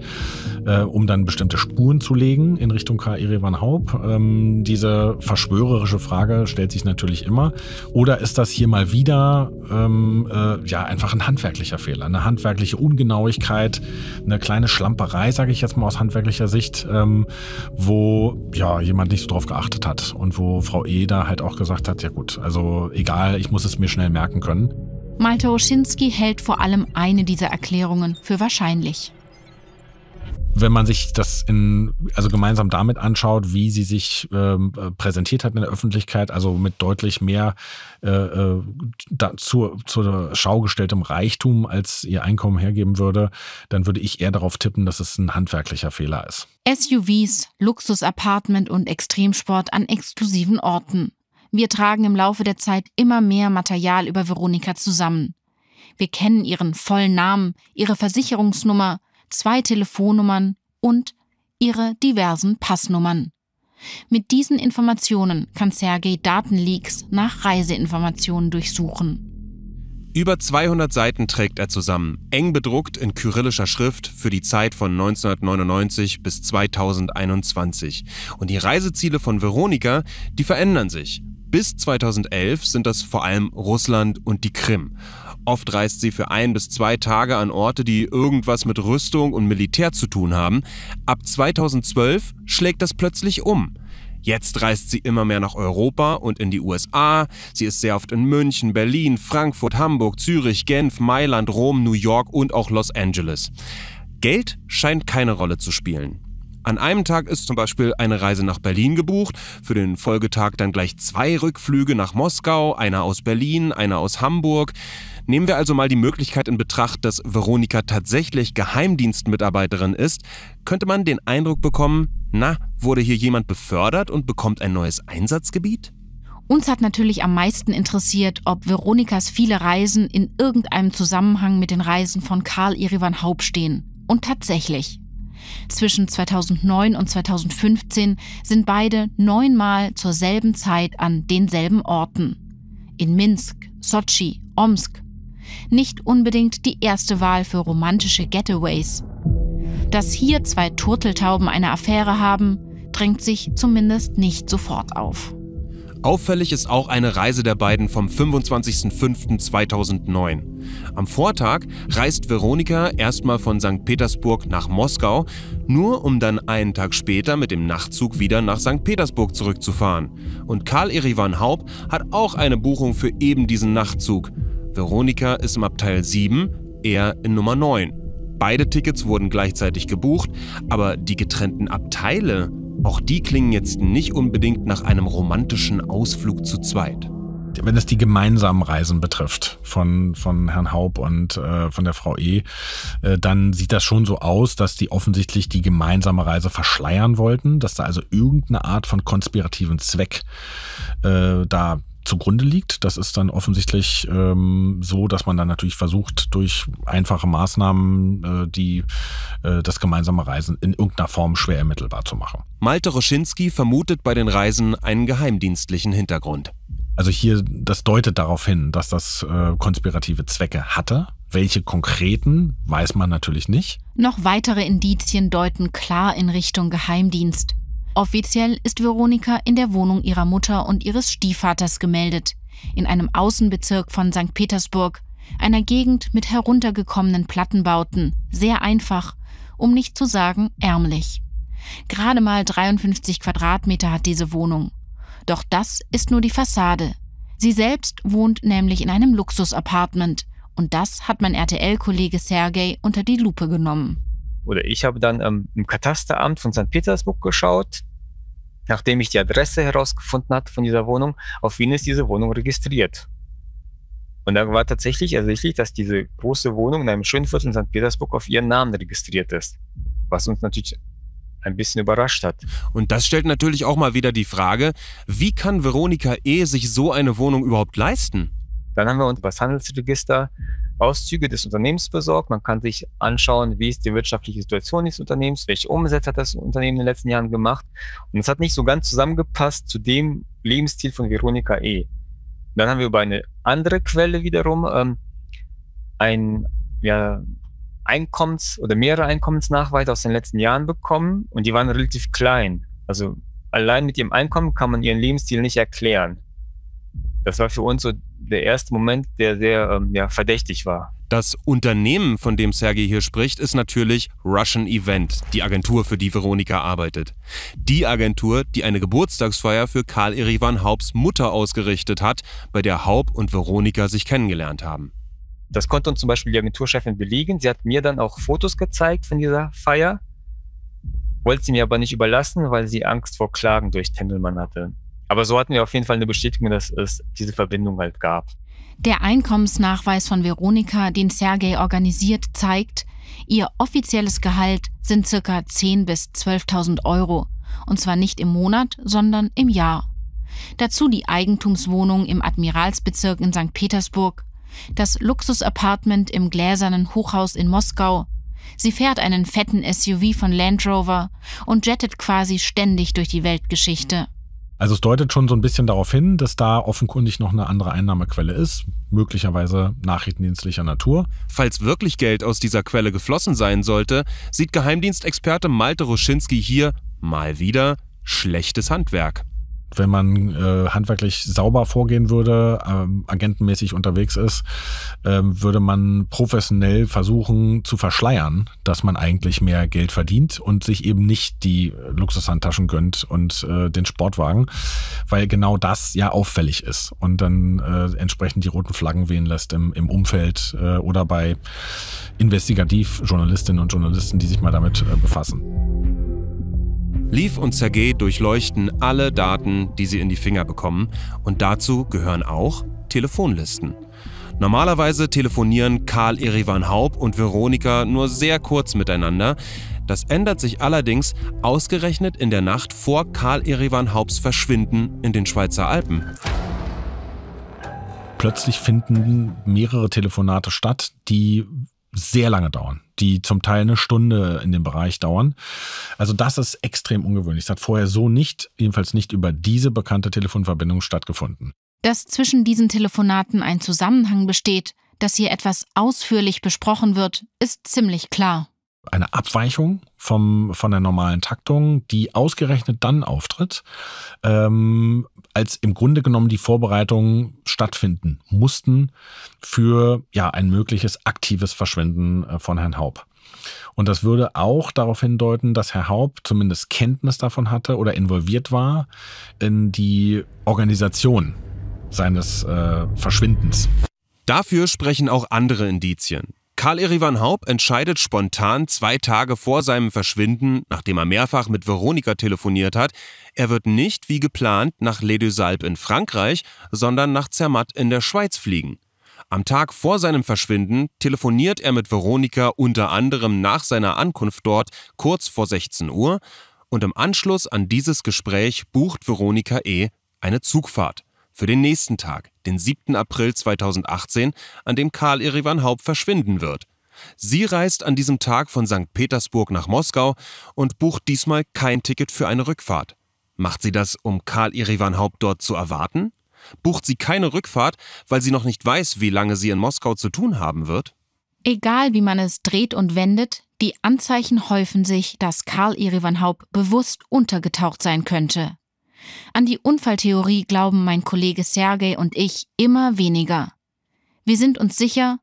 äh, um dann bestimmte Spuren zu legen in Richtung K. Erevan Haupt? Ähm, diese verschwörerische Frage stellt sich natürlich immer. Oder ist das hier mal wieder ähm, äh, ja einfach ein handwerklicher Fehler, eine handwerkliche Ungenauigkeit, eine kleine Schlamperei, sage ich jetzt mal aus handwerklicher Sicht, ähm, wo ja jemand nicht so drauf geachtet hat und wo Frau E. da halt auch gesagt hat, ja gut, also egal, ich muss es mir schnell merken können. Malte Oschinski hält vor allem eine dieser Erklärungen für wahrscheinlich. Wenn man sich das in, also gemeinsam damit anschaut, wie sie sich ähm, präsentiert hat in der Öffentlichkeit, also mit deutlich mehr äh, äh da, zur, zur Schau gestelltem Reichtum, als ihr Einkommen hergeben würde, dann würde ich eher darauf tippen, dass es ein handwerklicher Fehler ist. SUVs, Luxusapartment und Extremsport an exklusiven Orten. Wir tragen im Laufe der Zeit immer mehr Material über Veronika zusammen. Wir kennen ihren vollen Namen, ihre Versicherungsnummer, zwei Telefonnummern und ihre diversen Passnummern. Mit diesen Informationen kann Sergei Datenleaks nach Reiseinformationen durchsuchen. Über 200 Seiten trägt er zusammen, eng bedruckt in kyrillischer Schrift für die Zeit von 1999 bis 2021. Und die Reiseziele von Veronika, die verändern sich. Bis 2011 sind das vor allem Russland und die Krim. Oft reist sie für ein bis zwei Tage an Orte, die irgendwas mit Rüstung und Militär zu tun haben. Ab 2012 schlägt das plötzlich um. Jetzt reist sie immer mehr nach Europa und in die USA. Sie ist sehr oft in München, Berlin, Frankfurt, Hamburg, Zürich, Genf, Mailand, Rom, New York und auch Los Angeles. Geld scheint keine Rolle zu spielen. An einem Tag ist zum Beispiel eine Reise nach Berlin gebucht, für den Folgetag dann gleich zwei Rückflüge nach Moskau, einer aus Berlin, einer aus Hamburg. Nehmen wir also mal die Möglichkeit in Betracht, dass Veronika tatsächlich Geheimdienstmitarbeiterin ist, könnte man den Eindruck bekommen, na, wurde hier jemand befördert und bekommt ein neues Einsatzgebiet? Uns hat natürlich am meisten interessiert, ob Veronikas viele Reisen in irgendeinem Zusammenhang mit den Reisen von Karl Irivan Haupt stehen. Und tatsächlich. Zwischen 2009 und 2015 sind beide neunmal zur selben Zeit an denselben Orten. In Minsk, Sochi, Omsk. Nicht unbedingt die erste Wahl für romantische Getaways. Dass hier zwei Turteltauben eine Affäre haben, drängt sich zumindest nicht sofort auf. Auffällig ist auch eine Reise der beiden vom 25.05.2009. Am Vortag reist Veronika erstmal von St. Petersburg nach Moskau, nur um dann einen Tag später mit dem Nachtzug wieder nach St. Petersburg zurückzufahren. Und Karl Erivan Haub hat auch eine Buchung für eben diesen Nachtzug. Veronika ist im Abteil 7, er in Nummer 9. Beide Tickets wurden gleichzeitig gebucht, aber die getrennten Abteile auch die klingen jetzt nicht unbedingt nach einem romantischen Ausflug zu zweit. Wenn es die gemeinsamen Reisen betrifft von, von Herrn Haub und äh, von der Frau E., äh, dann sieht das schon so aus, dass die offensichtlich die gemeinsame Reise verschleiern wollten, dass da also irgendeine Art von konspirativen Zweck äh, da zugrunde liegt. Das ist dann offensichtlich ähm, so, dass man dann natürlich versucht, durch einfache Maßnahmen äh, die, äh, das gemeinsame Reisen in irgendeiner Form schwer ermittelbar zu machen. Malte Roschinski vermutet bei den Reisen einen geheimdienstlichen Hintergrund. Also hier, das deutet darauf hin, dass das äh, konspirative Zwecke hatte. Welche konkreten, weiß man natürlich nicht. Noch weitere Indizien deuten klar in Richtung Geheimdienst. Offiziell ist Veronika in der Wohnung ihrer Mutter und ihres Stiefvaters gemeldet, in einem Außenbezirk von St. Petersburg, einer Gegend mit heruntergekommenen Plattenbauten, sehr einfach, um nicht zu sagen ärmlich. Gerade mal 53 Quadratmeter hat diese Wohnung. Doch das ist nur die Fassade. Sie selbst wohnt nämlich in einem Luxusapartment und das hat mein RTL-Kollege Sergei unter die Lupe genommen oder ich habe dann ähm, im Katasteramt von St. Petersburg geschaut, nachdem ich die Adresse herausgefunden hatte von dieser Wohnung, auf wen ist diese Wohnung registriert. Und da war tatsächlich ersichtlich, dass diese große Wohnung in einem schönen Viertel in St. Petersburg auf ihren Namen registriert ist. Was uns natürlich ein bisschen überrascht hat. Und das stellt natürlich auch mal wieder die Frage, wie kann Veronika E. sich so eine Wohnung überhaupt leisten? Dann haben wir uns das Handelsregister Auszüge des Unternehmens besorgt. Man kann sich anschauen, wie ist die wirtschaftliche Situation des Unternehmens, welche Umsätze hat das Unternehmen in den letzten Jahren gemacht. Und es hat nicht so ganz zusammengepasst zu dem Lebensstil von Veronika E. Dann haben wir über eine andere Quelle wiederum ähm, ein ja, Einkommens- oder mehrere Einkommensnachweise aus den letzten Jahren bekommen und die waren relativ klein. Also allein mit ihrem Einkommen kann man ihren Lebensstil nicht erklären. Das war für uns so der erste Moment, der sehr ähm, ja, verdächtig war. Das Unternehmen, von dem Sergei hier spricht, ist natürlich Russian Event, die Agentur, für die Veronika arbeitet. Die Agentur, die eine Geburtstagsfeier für Karl Erivan Haupts Mutter ausgerichtet hat, bei der Haub und Veronika sich kennengelernt haben. Das konnte uns zum Beispiel die Agenturchefin belegen. Sie hat mir dann auch Fotos gezeigt von dieser Feier, wollte sie mir aber nicht überlassen, weil sie Angst vor Klagen durch Tendelmann hatte. Aber so hatten wir auf jeden Fall eine Bestätigung, dass es diese Verbindung halt gab. Der Einkommensnachweis von Veronika, den Sergei organisiert, zeigt, ihr offizielles Gehalt sind ca. 10.000 bis 12.000 Euro. Und zwar nicht im Monat, sondern im Jahr. Dazu die Eigentumswohnung im Admiralsbezirk in St. Petersburg, das Luxusapartment im gläsernen Hochhaus in Moskau. Sie fährt einen fetten SUV von Land Rover und jettet quasi ständig durch die Weltgeschichte. Also es deutet schon so ein bisschen darauf hin, dass da offenkundig noch eine andere Einnahmequelle ist, möglicherweise nachrichtendienstlicher Natur. Falls wirklich Geld aus dieser Quelle geflossen sein sollte, sieht Geheimdienstexperte Malte Ruschinski hier mal wieder schlechtes Handwerk wenn man äh, handwerklich sauber vorgehen würde, ähm, agentenmäßig unterwegs ist, ähm, würde man professionell versuchen zu verschleiern, dass man eigentlich mehr Geld verdient und sich eben nicht die Luxushandtaschen gönnt und äh, den Sportwagen, weil genau das ja auffällig ist und dann äh, entsprechend die roten Flaggen wehen lässt im, im Umfeld äh, oder bei Investigativjournalistinnen und Journalisten, die sich mal damit äh, befassen. Leaf und Sergei durchleuchten alle Daten, die sie in die Finger bekommen, und dazu gehören auch Telefonlisten. Normalerweise telefonieren Karl Erivan Haub und Veronika nur sehr kurz miteinander. Das ändert sich allerdings ausgerechnet in der Nacht vor Karl Erivan Haubs Verschwinden in den Schweizer Alpen. Plötzlich finden mehrere Telefonate statt, die sehr lange dauern, die zum Teil eine Stunde in dem Bereich dauern. Also das ist extrem ungewöhnlich. Es hat vorher so nicht, jedenfalls nicht über diese bekannte Telefonverbindung stattgefunden. Dass zwischen diesen Telefonaten ein Zusammenhang besteht, dass hier etwas ausführlich besprochen wird, ist ziemlich klar. Eine Abweichung vom, von der normalen Taktung, die ausgerechnet dann auftritt, ähm, als im Grunde genommen die Vorbereitungen stattfinden mussten für ja ein mögliches aktives Verschwinden äh, von Herrn Haub. Und das würde auch darauf hindeuten, dass Herr Haub zumindest Kenntnis davon hatte oder involviert war in die Organisation seines äh, Verschwindens. Dafür sprechen auch andere Indizien. Karl Erivan Haub entscheidet spontan zwei Tage vor seinem Verschwinden, nachdem er mehrfach mit Veronika telefoniert hat, er wird nicht wie geplant nach Les Deux Alpes in Frankreich, sondern nach Zermatt in der Schweiz fliegen. Am Tag vor seinem Verschwinden telefoniert er mit Veronika unter anderem nach seiner Ankunft dort kurz vor 16 Uhr und im Anschluss an dieses Gespräch bucht Veronika E. eine Zugfahrt für den nächsten Tag, den 7. April 2018, an dem Karl Erivan Haupt verschwinden wird. Sie reist an diesem Tag von St. Petersburg nach Moskau und bucht diesmal kein Ticket für eine Rückfahrt. Macht sie das, um Karl Erivan Haupt dort zu erwarten? bucht sie keine Rückfahrt, weil sie noch nicht weiß, wie lange sie in Moskau zu tun haben wird? Egal wie man es dreht und wendet, die Anzeichen häufen sich, dass Karl Erivanhaupt bewusst untergetaucht sein könnte. An die Unfalltheorie glauben mein Kollege Sergei und ich immer weniger. Wir sind uns sicher,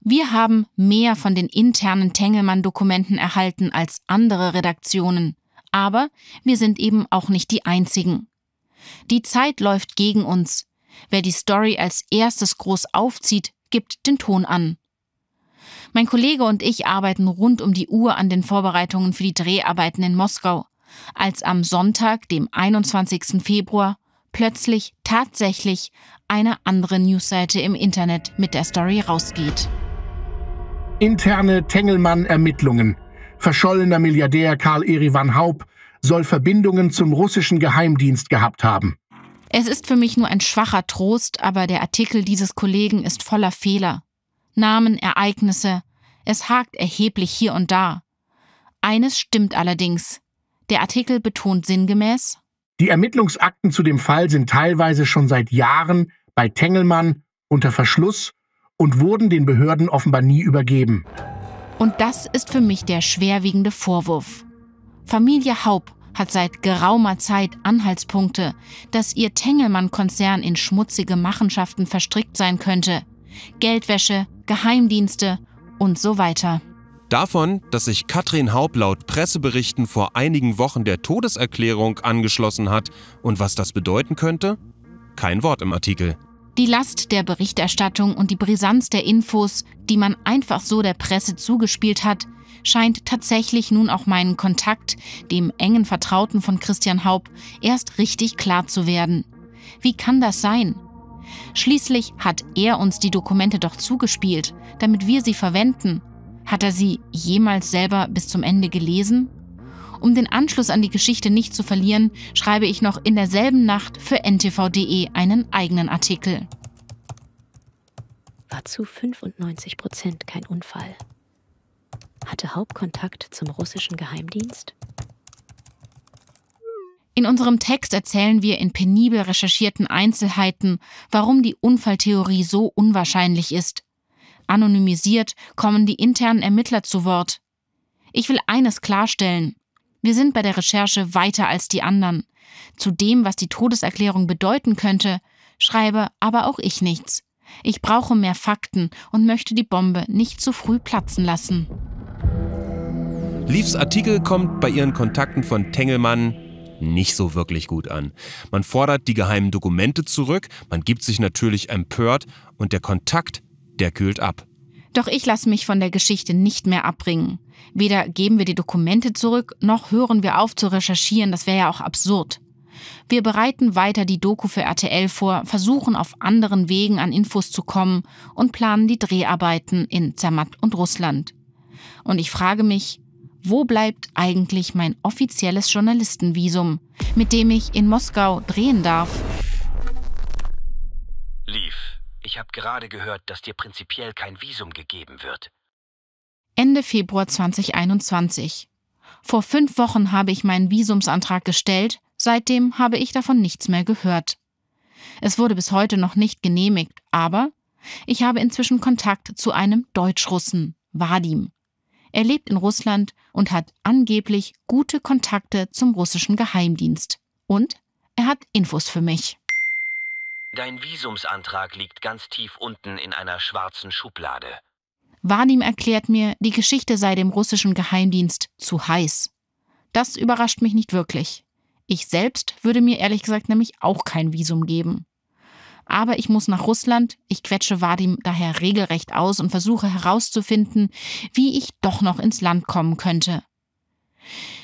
wir haben mehr von den internen Tengelmann-Dokumenten erhalten als andere Redaktionen, aber wir sind eben auch nicht die einzigen. Die Zeit läuft gegen uns. Wer die Story als erstes groß aufzieht, gibt den Ton an. Mein Kollege und ich arbeiten rund um die Uhr an den Vorbereitungen für die Dreharbeiten in Moskau, als am Sonntag, dem 21. Februar, plötzlich tatsächlich eine andere Newsseite im Internet mit der Story rausgeht. Interne Tengelmann-Ermittlungen. Verschollener Milliardär Karl Erivan Haub soll Verbindungen zum russischen Geheimdienst gehabt haben. Es ist für mich nur ein schwacher Trost, aber der Artikel dieses Kollegen ist voller Fehler. Namen, Ereignisse, es hakt erheblich hier und da. Eines stimmt allerdings. Der Artikel betont sinngemäß, die Ermittlungsakten zu dem Fall sind teilweise schon seit Jahren bei Tengelmann unter Verschluss und wurden den Behörden offenbar nie übergeben. Und das ist für mich der schwerwiegende Vorwurf. Familie Haub hat seit geraumer Zeit Anhaltspunkte, dass ihr Tengelmann-Konzern in schmutzige Machenschaften verstrickt sein könnte. Geldwäsche, Geheimdienste und so weiter. Davon, dass sich Katrin Haub laut Presseberichten vor einigen Wochen der Todeserklärung angeschlossen hat und was das bedeuten könnte? Kein Wort im Artikel. Die Last der Berichterstattung und die Brisanz der Infos, die man einfach so der Presse zugespielt hat, scheint tatsächlich nun auch meinen Kontakt, dem engen Vertrauten von Christian Haub, erst richtig klar zu werden. Wie kann das sein? Schließlich hat er uns die Dokumente doch zugespielt, damit wir sie verwenden. Hat er sie jemals selber bis zum Ende gelesen? Um den Anschluss an die Geschichte nicht zu verlieren, schreibe ich noch in derselben Nacht für ntv.de einen eigenen Artikel. War zu 95 Prozent kein Unfall hatte Hauptkontakt zum russischen Geheimdienst? In unserem Text erzählen wir in penibel recherchierten Einzelheiten, warum die Unfalltheorie so unwahrscheinlich ist. Anonymisiert kommen die internen Ermittler zu Wort. Ich will eines klarstellen. Wir sind bei der Recherche weiter als die anderen. Zu dem, was die Todeserklärung bedeuten könnte, schreibe aber auch ich nichts. Ich brauche mehr Fakten und möchte die Bombe nicht zu früh platzen lassen. Leafs Artikel kommt bei ihren Kontakten von Tengelmann nicht so wirklich gut an. Man fordert die geheimen Dokumente zurück, man gibt sich natürlich empört und der Kontakt, der kühlt ab. Doch ich lasse mich von der Geschichte nicht mehr abbringen. Weder geben wir die Dokumente zurück, noch hören wir auf zu recherchieren, das wäre ja auch absurd. Wir bereiten weiter die Doku für RTL vor, versuchen auf anderen Wegen an Infos zu kommen und planen die Dreharbeiten in Zermatt und Russland. Und ich frage mich, wo bleibt eigentlich mein offizielles Journalistenvisum, mit dem ich in Moskau drehen darf? Lief, ich habe gerade gehört, dass dir prinzipiell kein Visum gegeben wird. Ende Februar 2021. Vor fünf Wochen habe ich meinen Visumsantrag gestellt, seitdem habe ich davon nichts mehr gehört. Es wurde bis heute noch nicht genehmigt, aber ich habe inzwischen Kontakt zu einem Deutschrussen, Vadim. Er lebt in Russland und hat angeblich gute Kontakte zum russischen Geheimdienst. Und er hat Infos für mich. Dein Visumsantrag liegt ganz tief unten in einer schwarzen Schublade. Vadim erklärt mir, die Geschichte sei dem russischen Geheimdienst zu heiß. Das überrascht mich nicht wirklich. Ich selbst würde mir ehrlich gesagt nämlich auch kein Visum geben. Aber ich muss nach Russland, ich quetsche Vadim daher regelrecht aus und versuche herauszufinden, wie ich doch noch ins Land kommen könnte.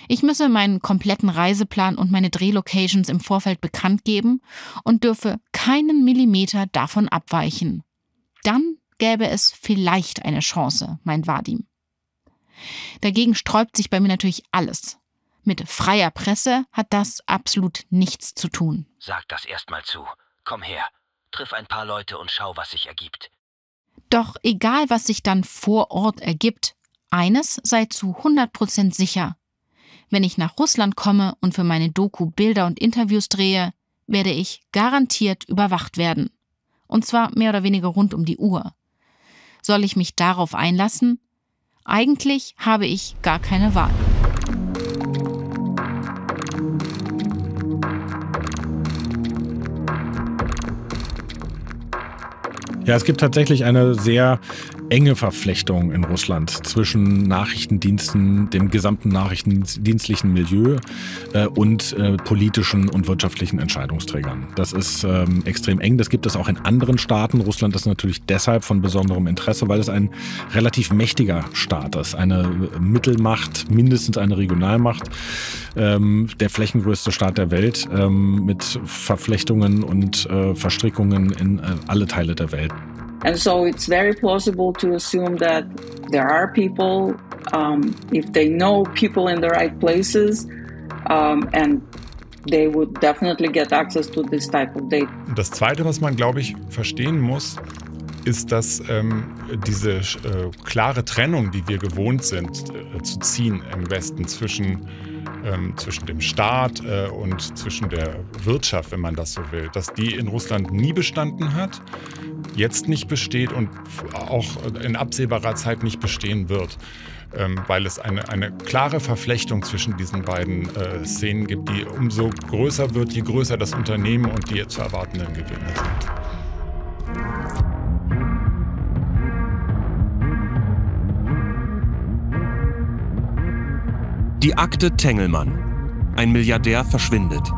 Ich müsse meinen kompletten Reiseplan und meine Drehlocations im Vorfeld bekannt geben und dürfe keinen Millimeter davon abweichen. Dann gäbe es vielleicht eine Chance, mein Vadim. Dagegen sträubt sich bei mir natürlich alles. Mit freier Presse hat das absolut nichts zu tun. Sag das erstmal zu. Komm her, triff ein paar Leute und schau, was sich ergibt. Doch egal, was sich dann vor Ort ergibt, eines sei zu 100% sicher. Wenn ich nach Russland komme und für meine Doku Bilder und Interviews drehe, werde ich garantiert überwacht werden. Und zwar mehr oder weniger rund um die Uhr. Soll ich mich darauf einlassen? Eigentlich habe ich gar keine Wahl. Ja, es gibt tatsächlich eine sehr enge Verflechtung in Russland zwischen Nachrichtendiensten, dem gesamten nachrichtendienstlichen Milieu äh, und äh, politischen und wirtschaftlichen Entscheidungsträgern. Das ist ähm, extrem eng. Das gibt es auch in anderen Staaten. Russland ist natürlich deshalb von besonderem Interesse, weil es ein relativ mächtiger Staat ist. Eine Mittelmacht, mindestens eine Regionalmacht. Ähm, der flächengrößte Staat der Welt ähm, mit Verflechtungen und äh, Verstrickungen in äh, alle Teile der Welt. And so it's very plausible to assume that there are people, um, if they know people in the right places, um, and they would definitely get access to this type of data. Das Zweite, was man, glaube ich, verstehen muss, ist, dass ähm, diese äh, klare Trennung, die wir gewohnt sind äh, zu ziehen im Westen zwischen ähm, zwischen dem Staat äh, und zwischen der Wirtschaft, wenn man das so will, dass die in Russland nie bestanden hat, jetzt nicht besteht und auch in absehbarer Zeit nicht bestehen wird. Ähm, weil es eine, eine klare Verflechtung zwischen diesen beiden äh, Szenen gibt, die umso größer wird, je größer das Unternehmen und die zu erwartenden Gewinne sind. Die Akte Tengelmann. Ein Milliardär verschwindet.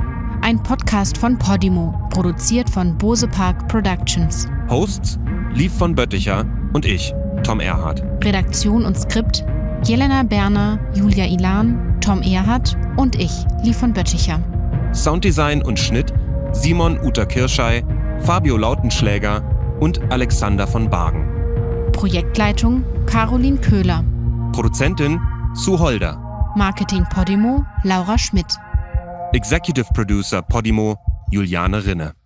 Ein Podcast von Podimo, produziert von Bose Park Productions. Hosts Lief von Bötticher und ich, Tom Erhardt. Redaktion und Skript Jelena Berner, Julia Ilan, Tom Erhardt und ich, Lief von Bötticher. Sounddesign und Schnitt Simon Uter Kirschei, Fabio Lautenschläger und Alexander von Bargen. Projektleitung Caroline Köhler. Produzentin Sue Holder. Marketing Podimo Laura Schmidt. Executive Producer Podimo Juliane Rinne.